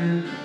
Mm-hmm.